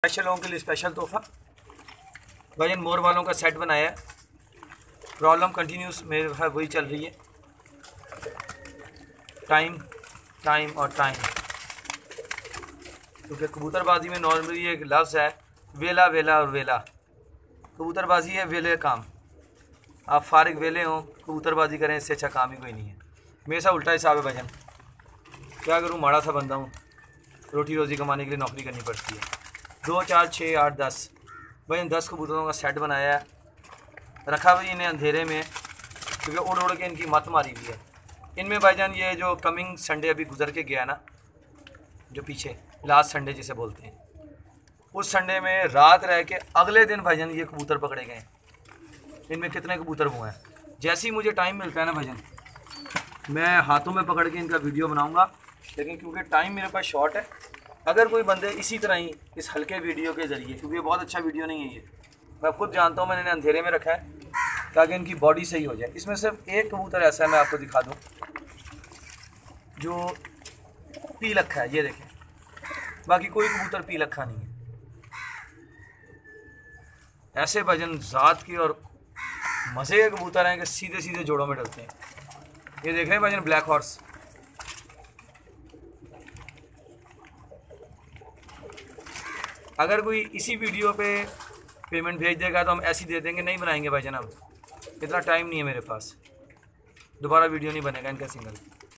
Special लोगों के लिए स्पेशल तोहफा। भाई मोर वालों का सेट बनाया है। प्रॉब्लम कंटिन्यूस मेरे पास वही चल रही है। टाइम टाइम और टाइम क्योंकि कबूतरबाजी में नॉर्मली एक लफ्ज़ है, वेला वेला और वेला। कबूतरबाजी है, वेले काम। आप फारिग वेले हों, कबूतरबाजी करें, इससे अच्छा काम ही कोई नहीं है। मेरे साथ उल्टा हिसाब है भजन क्या करूँ, माड़ा सा बंदा हूँ। रोटी रोज़ी कमाने के लिए नौकरी करनी पड़ती है। दो, चार, छः, आठ, दस। भाई इन दस कबूतरों का सेट बनाया है। रखा हुई इन्हें अंधेरे में, क्योंकि उड़ उड़ के इनकी मत मारी हुई है। इनमें भाईजान ये जो कमिंग संडे अभी गुजर के गया ना, जो पीछे लास्ट संडे जिसे बोलते हैं। उस संडे में रात रह के अगले दिन भाईजान ये कबूतर पकड़े गए इनमें कितने कबूतर हुए हैं? जैसे ही मुझे टाइम मिलता है ना भाईजान मैं हाथों में पकड़ के इनका वीडियो बनाऊँगा। लेकिन क्योंकि टाइम मेरे पास शॉर्ट है अगर कोई बंदे इसी तरह ही इस हल्के वीडियो के ज़रिए, क्योंकि ये बहुत अच्छा वीडियो नहीं है ये, मैं खुद जानता हूँ, मैंने इन्हें अंधेरे में रखा है, ताकि इनकी बॉडी सही हो जाए। इसमें सिर्फ़ एक कबूतर ऐसा है, मैं आपको दिखा दूँ, जो पी लखा है, ये देखें। बाकी कोई कबूतर पी लखा नहीं है। ऐसे भजन ज़ात की और मज़े के कबूतर हैं कि सीधे सीधे जोड़ों में डलते हैं। ये देख रहे हैं भजन ब्लैक हॉर्स। अगर कोई इसी वीडियो पे पेमेंट भेज देगा तो हम ऐसी दे देंगे, नहीं बनाएँगे भाई जनाब। इतना टाइम नहीं है मेरे पास। दोबारा वीडियो नहीं बनेगा इनका सिंगल